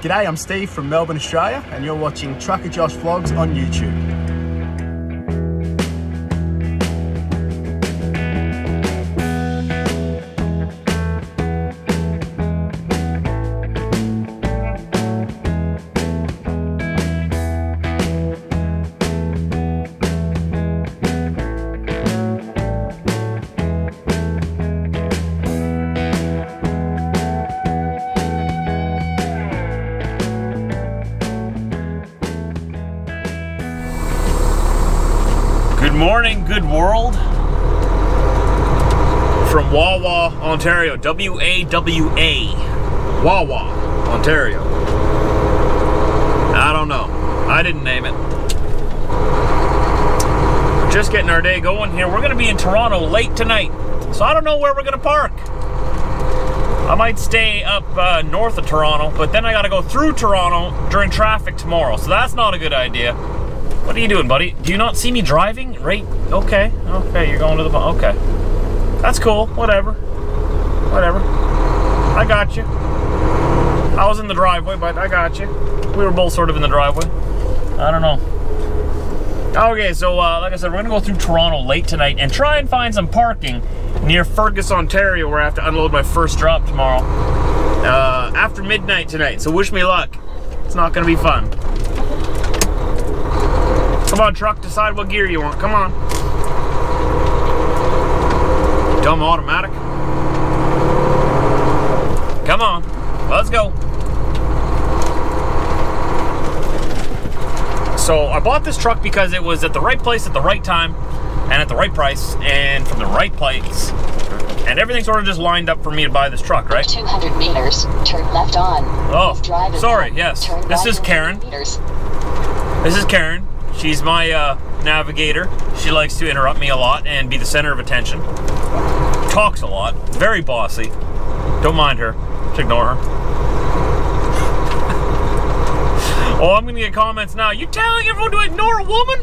G'day, I'm Steve from Melbourne, Australia, and you're watching Trucker Josh Vlogs on YouTube. Ontario. W A W A. Wawa, Ontario. I don't know. I didn't name it. We're Just getting our day going here. We're going to be in Toronto late tonight. So I don't know where we're going to park. I might stay up uh, north of Toronto, but then I got to go through Toronto during traffic tomorrow. So that's not a good idea. What are you doing, buddy? Do you not see me driving? Right? Okay. Okay, you're going to the... Okay. That's cool. Whatever. Whatever. I got you. I was in the driveway, but I got you. We were both sort of in the driveway. I don't know. Okay, so uh, like I said, we're gonna go through Toronto late tonight and try and find some parking near Fergus, Ontario, where I have to unload my first drop tomorrow. Uh, after midnight tonight, so wish me luck. It's not gonna be fun. Come on, truck, decide what gear you want. Come on. Dumb automatic. Come on, let's go. So I bought this truck because it was at the right place at the right time and at the right price and from the right place. And everything sort of just lined up for me to buy this truck, right? 200 meters, turn left on. Oh, Drive sorry, yes. turn This is Karen. Meters. This is Karen. She's my uh, navigator. She likes to interrupt me a lot and be the center of attention. Talks a lot. Very bossy. Don't mind her. Ignore her. oh, I'm gonna get comments now. You telling everyone to ignore a woman?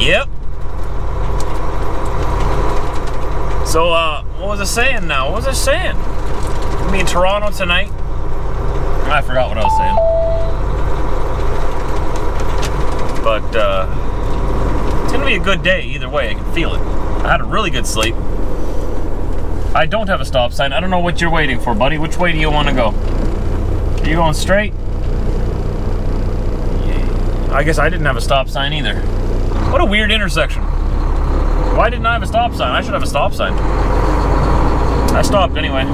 Yep. So, uh, what was I saying now? What was I saying? Me in Toronto tonight. I forgot what I was saying. But uh, it's gonna be a good day either way. I can feel it. I had a really good sleep. I don't have a stop sign. I don't know what you're waiting for, buddy. Which way do you want to go? Are you going straight? I guess I didn't have a stop sign either. What a weird intersection. Why didn't I have a stop sign? I should have a stop sign. I stopped anyway.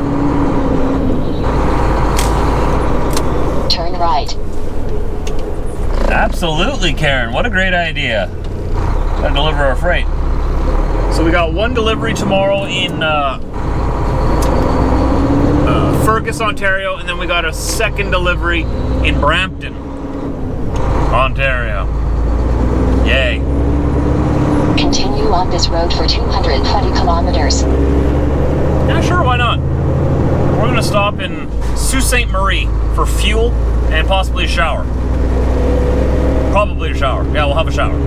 Turn right. Absolutely, Karen. What a great idea. Gotta deliver our freight. So we got one delivery tomorrow in uh, Ontario, and then we got a second delivery in Brampton, Ontario. Yay. Continue on this road for 220 kilometers. Yeah, sure, why not? We're gonna stop in Sault Ste. Marie for fuel and possibly a shower. Probably a shower. Yeah, we'll have a shower.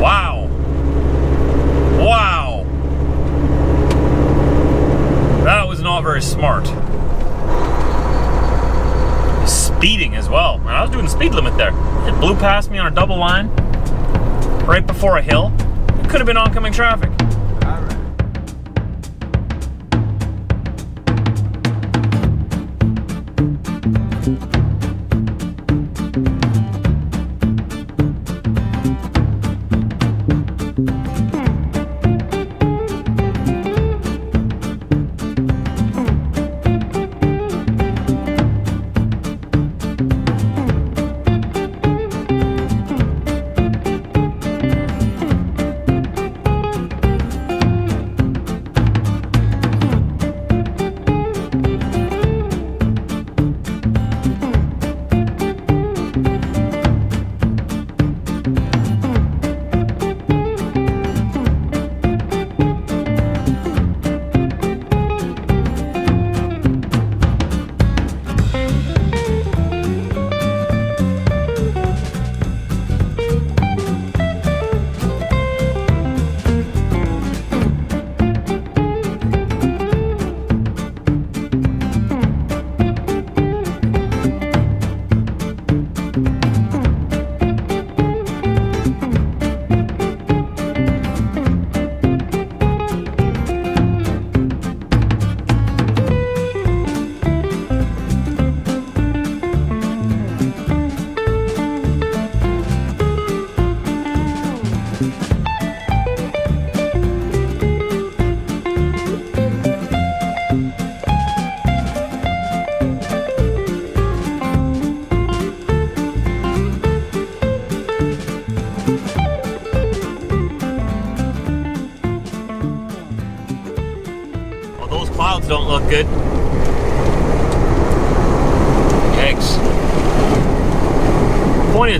Wow. Wow. That was not very smart. Speeding as well. Man, I was doing the speed limit there. It blew past me on a double line right before a hill. It could have been oncoming traffic.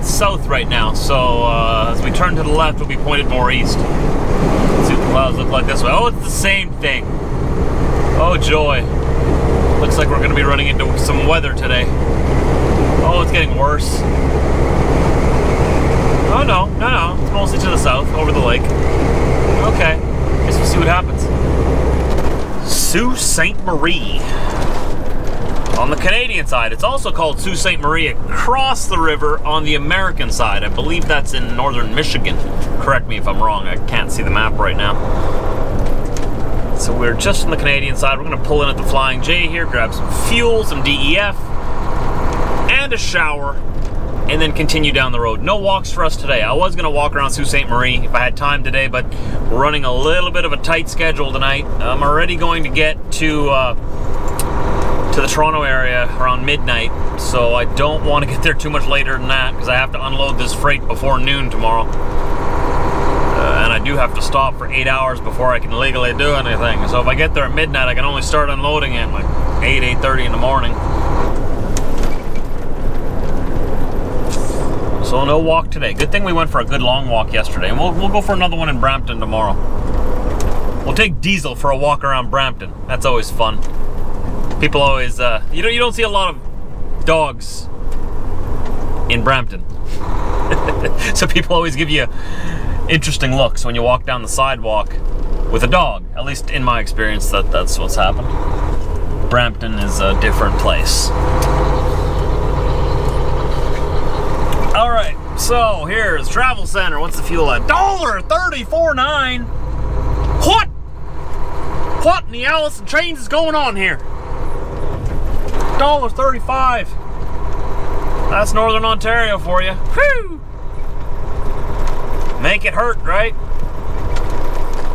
South right now, so uh, as we turn to the left, we'll be pointed more east. Let's see what the clouds look like this way. Oh, it's the same thing. Oh, joy. Looks like we're going to be running into some weather today. Oh, it's getting worse. Oh, no, no, no. It's mostly to the south, over the lake. Okay. Guess we'll see what happens. Sault Ste. Marie. On the Canadian side, it's also called Sault Ste. Marie across the river on the American side. I believe that's in northern Michigan. Correct me if I'm wrong, I can't see the map right now. So we're just on the Canadian side. We're gonna pull in at the Flying J here, grab some fuel, some DEF, and a shower, and then continue down the road. No walks for us today. I was gonna walk around Sault Ste. Marie if I had time today, but we're running a little bit of a tight schedule tonight. I'm already going to get to uh, to the Toronto area around midnight, so I don't want to get there too much later than that because I have to unload this freight before noon tomorrow. Uh, and I do have to stop for eight hours before I can legally do anything. So if I get there at midnight, I can only start unloading it like 8, 8.30 in the morning. So no walk today. Good thing we went for a good long walk yesterday. And we'll, we'll go for another one in Brampton tomorrow. We'll take Diesel for a walk around Brampton. That's always fun. People always, uh, you, don't, you don't see a lot of dogs in Brampton. so people always give you interesting looks when you walk down the sidewalk with a dog. At least in my experience, that, that's what's happened. Brampton is a different place. All right, so here's Travel Center. What's the fuel at? Dollar thirty-four nine. What? What in the Allison trains is going on here? Dollar thirty-five. That's Northern Ontario for you. Whew! Make it hurt, right?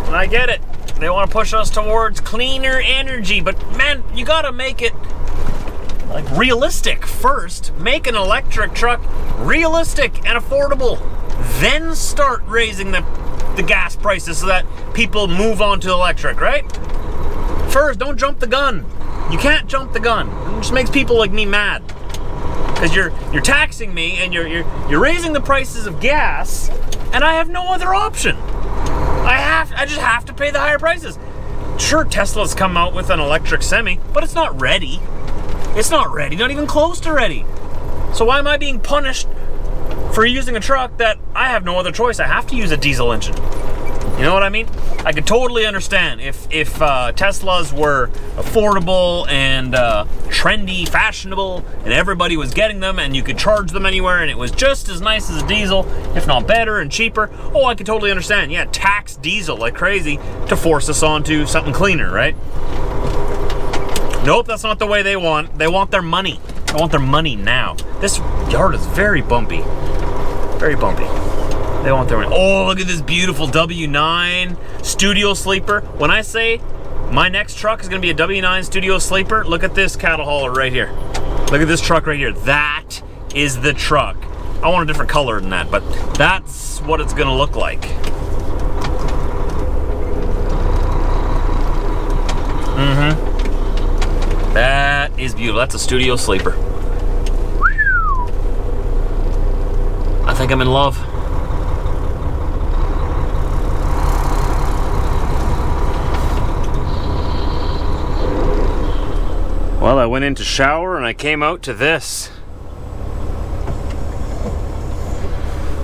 And I get it. They want to push us towards cleaner energy, but man, you gotta make it like realistic first. Make an electric truck realistic and affordable. Then start raising the, the gas prices so that people move on to electric, right? First, don't jump the gun. You can't jump the gun. It just makes people like me mad. Because you're you're taxing me and you're you're you're raising the prices of gas, and I have no other option. I have I just have to pay the higher prices. Sure, Tesla's come out with an electric semi, but it's not ready. It's not ready, not even close to ready. So why am I being punished for using a truck that I have no other choice? I have to use a diesel engine. You know what I mean? I could totally understand if if uh, Teslas were affordable and uh, trendy, fashionable, and everybody was getting them, and you could charge them anywhere, and it was just as nice as a diesel, if not better and cheaper. Oh, I could totally understand. Yeah, tax diesel like crazy to force us onto something cleaner, right? Nope, that's not the way they want. They want their money. They want their money now. This yard is very bumpy. Very bumpy. They want their money. Oh, look at this beautiful W9 studio sleeper. When I say my next truck is gonna be a W9 studio sleeper, look at this cattle hauler right here. Look at this truck right here. That is the truck. I want a different color than that, but that's what it's gonna look like. Mm-hmm. That is beautiful. That's a studio sleeper. I think I'm in love. Well, I went in to shower and I came out to this.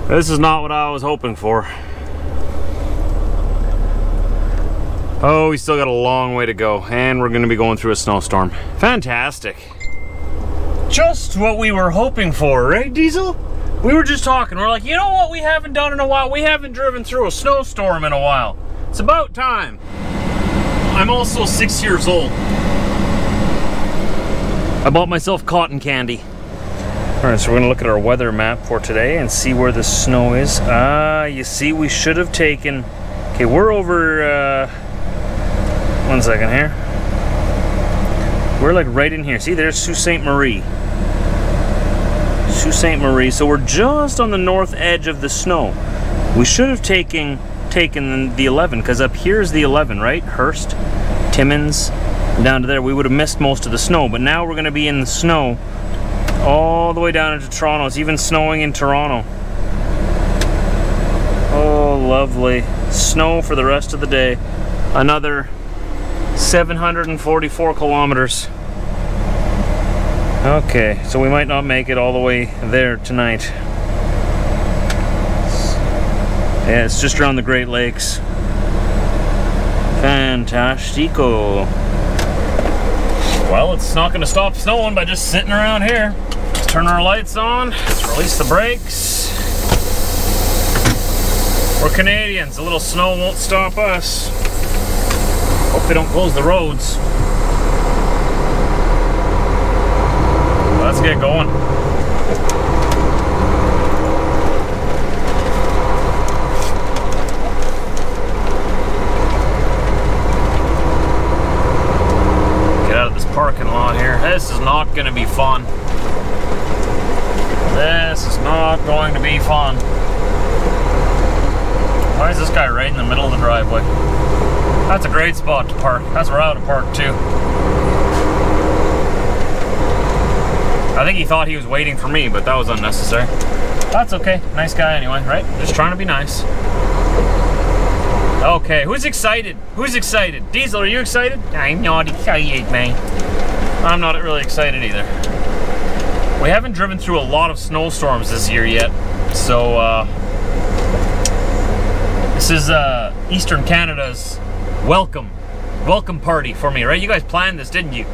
This is not what I was hoping for. Oh, we still got a long way to go, and we're gonna be going through a snowstorm. Fantastic. Just what we were hoping for, right, Diesel? We were just talking, we're like, you know what we haven't done in a while? We haven't driven through a snowstorm in a while. It's about time. I'm also six years old. I bought myself cotton candy. All right, so we're gonna look at our weather map for today and see where the snow is. Ah, you see, we should have taken, okay, we're over, uh, one second here. We're like right in here. See, there's Sault Ste. Marie. Sault Ste. Marie. So we're just on the north edge of the snow. We should have taken taken the 11 because up here is the 11, right? Hearst, Timmins, down to there, we would have missed most of the snow. But now we're going to be in the snow all the way down into Toronto. It's even snowing in Toronto. Oh, lovely. Snow for the rest of the day. Another 744 kilometers. Okay, so we might not make it all the way there tonight. Yeah, it's just around the Great Lakes. Fantastico. Well, it's not to stop snowing by just sitting around here. Let's turn our lights on. Let's release the brakes. We're Canadians. A little snow won't stop us. Hope they don't close the roads. Let's get going. Get out of this parking lot here. This is not going to be fun. This is not going to be fun. Why is this guy right in the middle of the driveway? That's a great spot to park. That's where I would parked too. I think he thought he was waiting for me, but that was unnecessary. That's okay. Nice guy anyway, right? Just trying to be nice. Okay, who's excited? Who's excited? Diesel, are you excited? I'm not excited, man. I'm not really excited either. We haven't driven through a lot of snowstorms this year yet, so uh, this is uh, Eastern Canada's welcome, welcome party for me, right? You guys planned this, didn't you?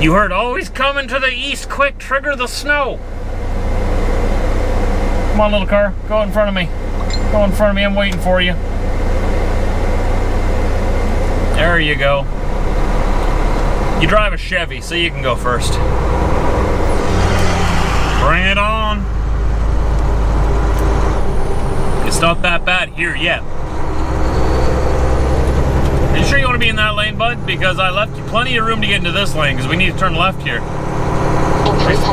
You heard, always coming to the east, quick, trigger the snow. Come on, little car, go in front of me. Go in front of me, I'm waiting for you. There you go. You drive a Chevy, so you can go first. Bring it on. It's not that bad here yet. Are you sure you want to be in that lane, bud? Because I left you plenty of room to get into this lane because we need to turn left here.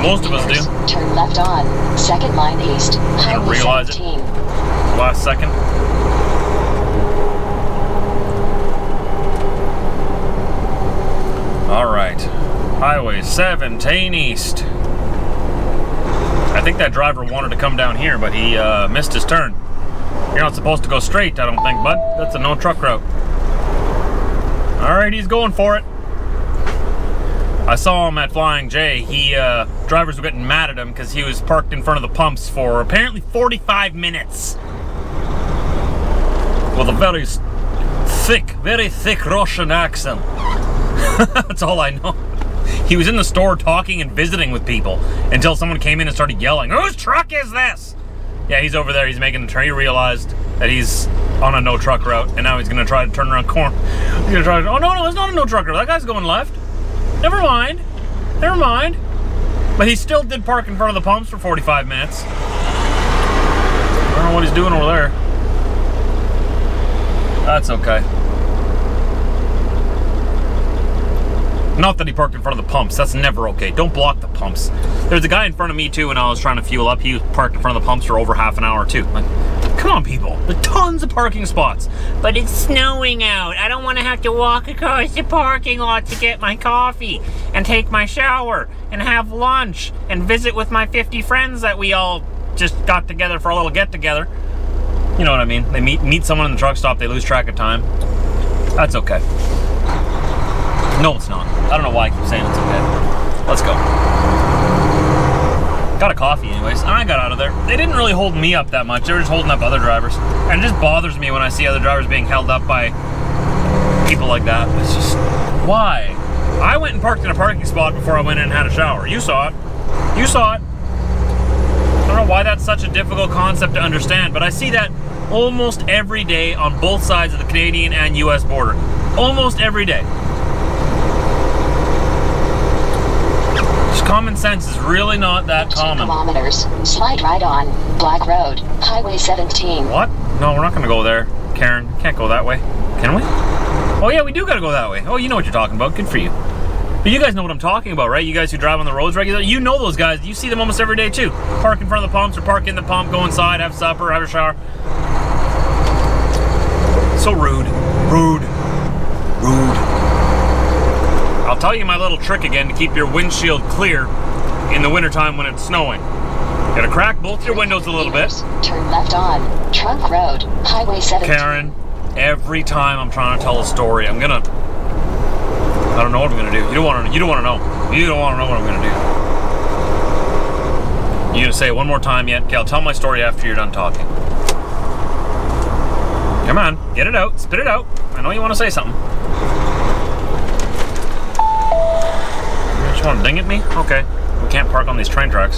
Most of us do. Turn left on, second line east, Highway realize it. Last second. All right. Highway 17 East. I think that driver wanted to come down here, but he uh, missed his turn. You're not supposed to go straight, I don't think, bud. That's a no truck route. All right, he's going for it. I saw him at Flying J. He uh, drivers were getting mad at him because he was parked in front of the pumps for apparently 45 minutes with a very thick, very thick Russian accent. That's all I know. He was in the store talking and visiting with people until someone came in and started yelling, "Whose truck is this?" Yeah, he's over there. He's making the turn. He realized that he's on a no truck route, and now he's gonna try to turn around corner. He's gonna try. To, oh no, no, it's not a no truck route. That guy's going left. Never mind. Never mind. But he still did park in front of the pumps for 45 minutes. I don't know what he's doing over there. That's okay. Not that he parked in front of the pumps. That's never okay. Don't block the pumps. There's a guy in front of me too when I was trying to fuel up. He was parked in front of the pumps for over half an hour too. Like, come on, people. There's tons of parking spots. But it's snowing out. I don't want to have to walk across the parking lot to get my coffee and take my shower and have lunch and visit with my 50 friends that we all just got together for a little get together. You know what I mean? They meet meet someone in the truck stop. They lose track of time. That's okay. No, it's not. I don't know why I keep saying it's okay. Let's go. Got a coffee anyways, and I got out of there. They didn't really hold me up that much. They were just holding up other drivers. And it just bothers me when I see other drivers being held up by people like that. It's just, why? I went and parked in a parking spot before I went in and had a shower. You saw it. You saw it. I don't know why that's such a difficult concept to understand, but I see that almost every day on both sides of the Canadian and US border. Almost every day. Common sense is really not that 2 common. kilometers, slide right on, Black Road, Highway 17. What? No, we're not gonna go there, Karen. Can't go that way. Can we? Oh yeah, we do gotta go that way. Oh, you know what you're talking about. Good for you. But you guys know what I'm talking about, right? You guys who drive on the roads regularly, you know those guys. You see them almost every day too. Park in front of the pumps or park in the pump, go inside, have supper, have a shower. So rude. Rude. Rude. I'll tell you my little trick again to keep your windshield clear in the wintertime when it's snowing. Gotta crack both your windows a little bit. Turn left on Trunk Road, Highway 17. Karen, every time I'm trying to tell a story, I'm gonna. I don't know what I'm gonna do. You don't want to. You don't want to know. You don't want to know what I'm gonna do. You gonna say it one more time yet? Okay, I'll tell my story after you're done talking. Come on, get it out, spit it out. I know you want to say something. To ding at me? Okay. We can't park on these train tracks.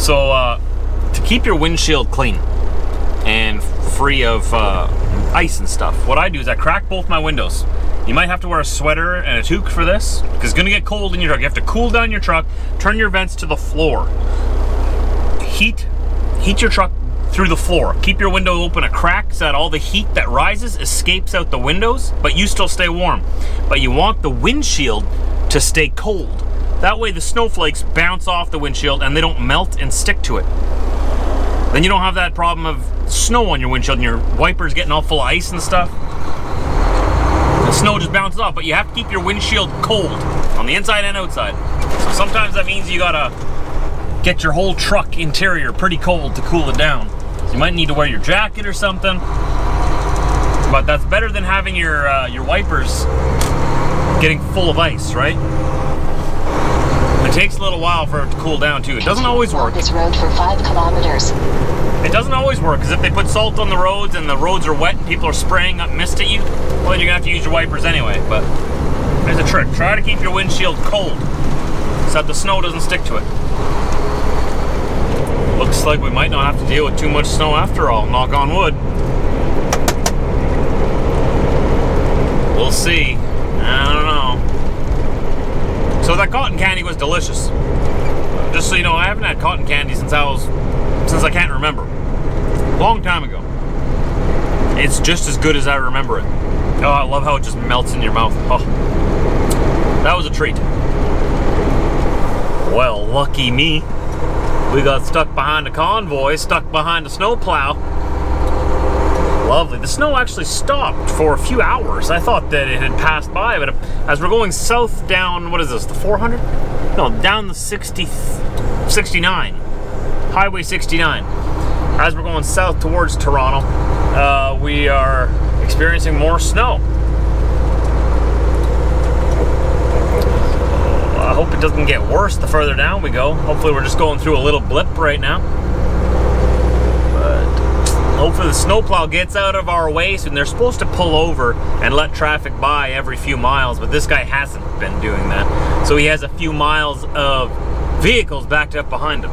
So, uh, to keep your windshield clean and free of uh, ice and stuff, what I do is I crack both my windows. You might have to wear a sweater and a toque for this because it's gonna get cold in your truck. You have to cool down your truck, turn your vents to the floor. Heat, heat your truck through the floor. Keep your window open a crack so that all the heat that rises escapes out the windows, but you still stay warm. But you want the windshield to stay cold. That way the snowflakes bounce off the windshield and they don't melt and stick to it. Then you don't have that problem of snow on your windshield and your wipers getting all full of ice and stuff. The snow just bounces off, but you have to keep your windshield cold on the inside and outside. So sometimes that means you gotta get your whole truck interior pretty cold to cool it down. So you might need to wear your jacket or something. But that's better than having your uh, your wipers getting full of ice, right? It takes a little while for it to cool down too. It doesn't always work. this road for 5 kilometers. It doesn't always work because if they put salt on the roads and the roads are wet and people are spraying up mist at you, well, then you're gonna have to use your wipers anyway. But there's a trick: try to keep your windshield cold so that the snow doesn't stick to it. Looks like we might not have to deal with too much snow after all. Knock on wood. We'll see. I don't know. So that cotton candy was delicious. Just so you know, I haven't had cotton candy since I was since I can't remember. Long time ago. It's just as good as I remember it. Oh, I love how it just melts in your mouth. Oh. That was a treat. Well, lucky me. We got stuck behind a convoy, stuck behind a snowplow. Lovely. The snow actually stopped for a few hours. I thought that it had passed by, but as we're going south down, what is this, the 400? No, down the 60, 69. Highway 69. As we're going south towards Toronto, uh, we are experiencing more snow. I hope it doesn't get worse the further down we go. Hopefully, we're just going through a little blip right now. But hopefully, the snowplow gets out of our way soon. They're supposed to pull over and let traffic by every few miles, but this guy hasn't been doing that. So he has a few miles of vehicles backed up behind him.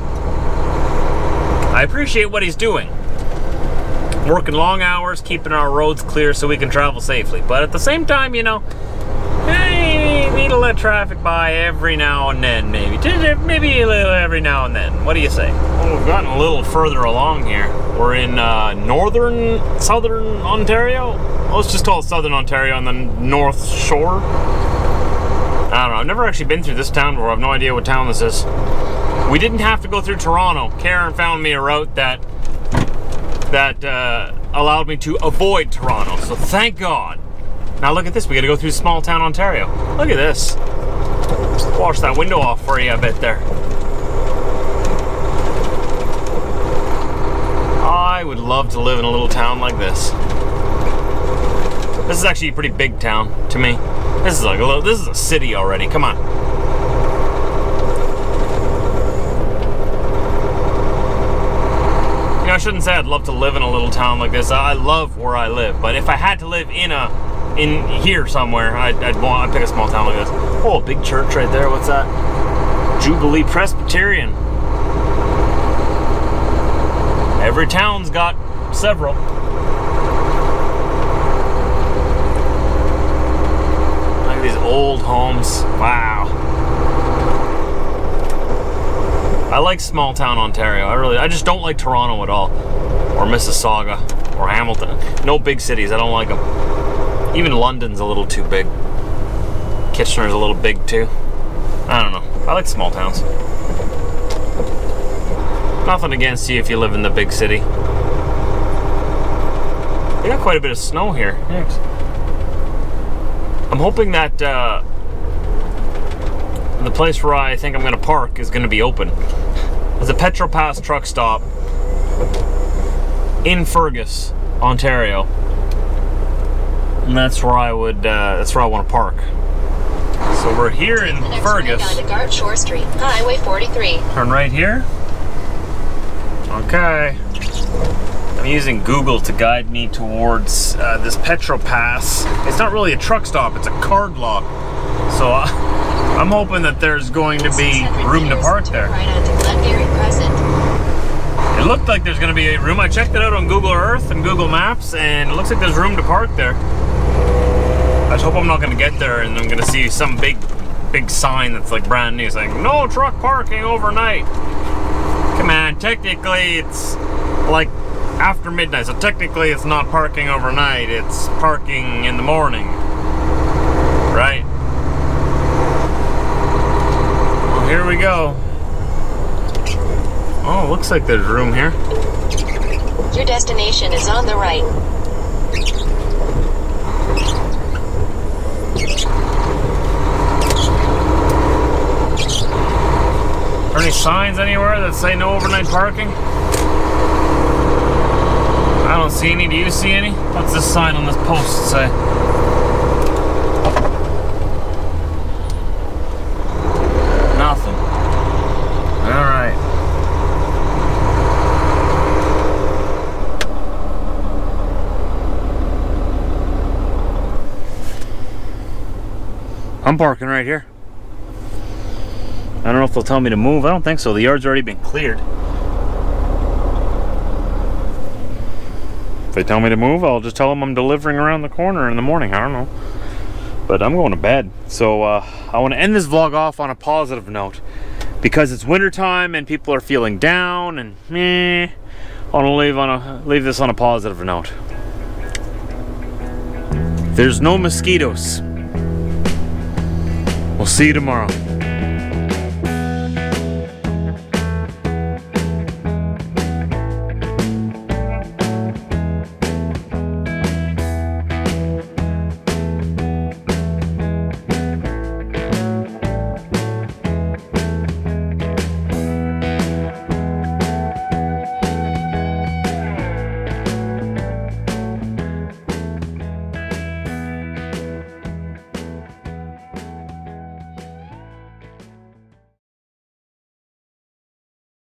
I appreciate what he's doing. Working long hours, keeping our roads clear so we can travel safely. But at the same time, you know, need to let traffic by every now and then, maybe. Maybe a little every now and then. What do you say? Well, we've gotten a little further along here. We're in uh, northern, southern Ontario. Let's just call it southern Ontario on the north shore. I don't know. I've never actually been through this town before. I have no idea what town this is. We didn't have to go through Toronto. Karen found me a route that that uh, allowed me to avoid Toronto. So thank God. Now look at this. We got to go through small town Ontario. Look at this. Wash that window off for you a bit there. I would love to live in a little town like this. This is actually a pretty big town to me. This is like a little. This is a city already. Come on. You know, I shouldn't say I'd love to live in a little town like this. I love where I live, but if I had to live in a in here somewhere, I'd, I'd want I'd pick a small town like this. Oh, a big church right there. What's that? Jubilee Presbyterian. Every town's got several. Look at these old homes. Wow. I like small town Ontario. I really, I just don't like Toronto at all, or Mississauga, or Hamilton. No big cities. I don't like them. Even London's a little too big. Kitchener's a little big too. I don't know. I like small towns. Nothing against you if you live in the big city. We got quite a bit of snow here. Thanks. I'm hoping that uh, the place where I think I'm gonna park is gonna be open. There's a Petro Pass truck stop in Fergus, Ontario. And that's where I would, uh, that's where I want to park. So we're here in The next Fergus. right onto Shore Street, Highway 43. Turn right here. Okay. I'm using Google to guide me towards uh, this Petro Pass. It's not really a truck stop, it's a card lock. So uh, I'm hoping that there's going to be room to park there. Right onto Glengarry Crescent. It looked like there's going to be a room. I checked it out on Google Earth and Google Maps, and it looks like there's room to park there. I just hope I'm not to get there and I'm to see some big, big sign that's like brand new saying, no truck parking overnight. Come on, technically it's like after midnight, so technically it's not parking overnight, it's parking in the morning. Right? Well, here we go. Oh, looks like there's room here. Your destination is on the right. Any signs anywhere that say no overnight parking? I don't see any. Do you see any? What's this sign on this post say? Nothing. All right. I'm parking right here. I don't know if they'll tell me to move. I don't think so. The yard's already been cleared. If they tell me to move, I'll just tell them I'm delivering around the corner in the morning. I don't know. But I'm going to bed. So uh, I want to end this vlog off on a positive note. Because it's wintertime and people are feeling down and meh. I want to leave, on a, leave this on a positive note. There's no mosquitoes. We'll see you tomorrow.